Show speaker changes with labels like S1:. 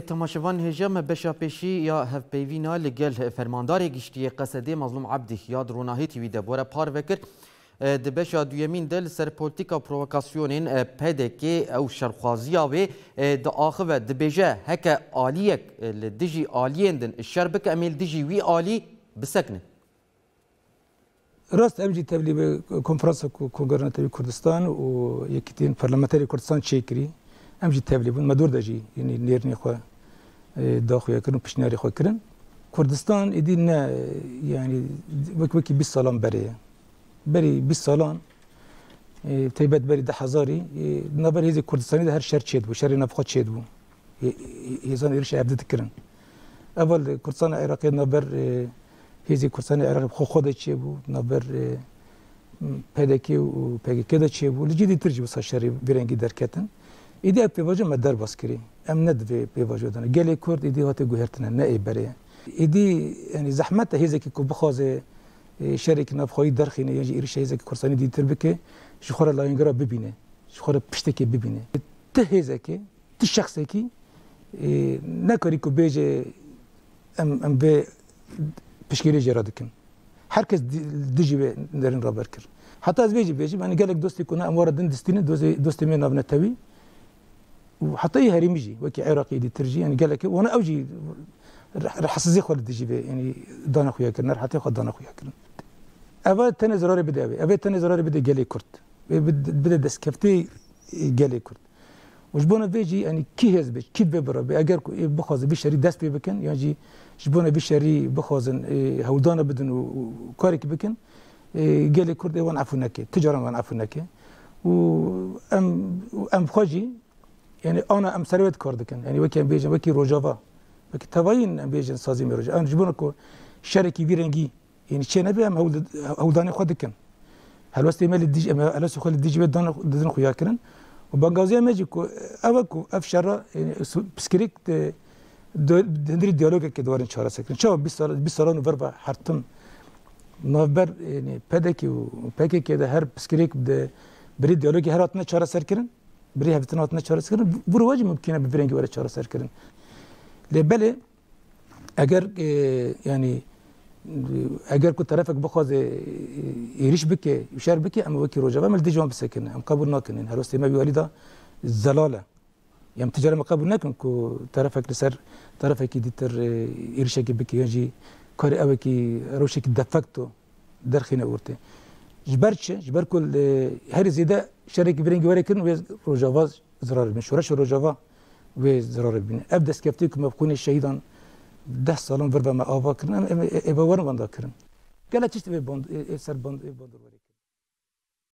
S1: تماشوان هجم بشاپیشی یا هفپیوینا لگل فرماندار گشتی قصده مظلوم عبدی یاد روناهی تیوی ده بوره پار وکر د بشا دویمین دل سر پولتیکا پرووکاسیونین پدکی او شرخوازیا و د آخه و د بجه هک آلیک لدجی آلیندن الشربک امیل دجی وی آلی بسکنه
S2: راست امجی تبلیغ کنفرانس کوگرنا تبلیغ کردستان و یکیتین پارلمانتری کردستان چیکری ئەم جی تەبلی بوون مە دوور دەژی ینی نێرنی خۆ داخویەکردن پیشنیاری خۆ کردن کوردستان ئیدی نە ینی وەکوەکی بی ساڵان بەرەیە بەری بی ساڵان تیبەت بەری دههزاری نەبەر هێزی کوردستانی هەر شەر چێت بوو شەری نەفخۆ چێت بوو هێزان ێرش عبدتکردن ئەول کوردستان عێراقی نەبەر هێزی کوردستانی عێراقی خۆ خۆدا چێ بوو نەبەر پێدەکی و پێگەکەدا چێ بوو لەجدی ترجی بسا شەری برەنگی دەرکەتن ایدی پیواجه ما در باز کریم ام ندوی پیواجه دانه گلی کرد ایدی هاته گوهرتنه نه ای بره ایدی یعنی زحمت هیزه که بخوازه شریک نبخوی درخینه یعنی ایرشه هیزه که کرسانی دیتر بکه شخور لاینگرا ببینه شخور پشته که ببینه ته هیزه که تی شخصه که نکاری که بیجه ام ام به پشگیری جرا دکن هر کس دیجی به درین را برکر حتی از بیجی بیجی من گلک دوستی کنه اموار دن دستینه دوستی من نابنتوی وحطيه هرمجي وكي عراقي دي ترجي يعني قال لك وانا اوجي رح حسزي خالد دي يعني دانا خويا كرنا رح تاخذ دانا خويا كرنا ابا تاني زراري بدا ابي ابا تاني زراري بدا قال كرت بدا دسكفتي قال لي كرت وجبونا بيجي يعني كي هز بيج كي ببرا بأجر إيه، بخوز بشري داس بي بكن يعني جبونا بشري بخوزن إيه، هودانا بدن وكارك بكن إيه، قال لي كرد وان عفونك تجارة وان عفونك و ام ام خوجي yani ona em servet kar dikin yani wekî em bêjin wekî rojava wekî tevayên em bêjin sazê me roja em ji bo ku şerekî vîrengî yani çê nebe em hewdanê xwe dikin helwestê me li dij em helwestê xwe li dij wê didin xuya kirin û bangaziya me jî ku ev ku ev şerra piskirik dindirî diyalogekê diwarin çaresekirin çawa bîst salan û ver ve hertin navber pedekî û pekekê de her piskirik birî diyalogê her hatine çareserkirin bir hafiften altında çaresi kırın. Vuruvacı mümkün bir birengi var çaresi kırın. Lebeli eğer e, yani اگر کو طرفک بخواد ایریش بکی شر بکی اما وکی روجا بمل دی جوان بسکنه ام قبول نکنین هر وستی ما بیوالی دا زلاله یم تجاره ما قبول نکن کو طرفک لسر طرفک دیتر ایریشکی بکی یعنی کاری اوکی روشکی دفکتو درخی نورته Jiberçi, jiber kul her zîde şerekî birên gewerê kirin wê rojava zirar bin. Şoreş rojava wê zirar bin. Ev destkeftî ku mevqûnê şehîdan deh salan vir ve me ava kirin, em eva werin wanda kirin. Gelek tişt wê serbandir werê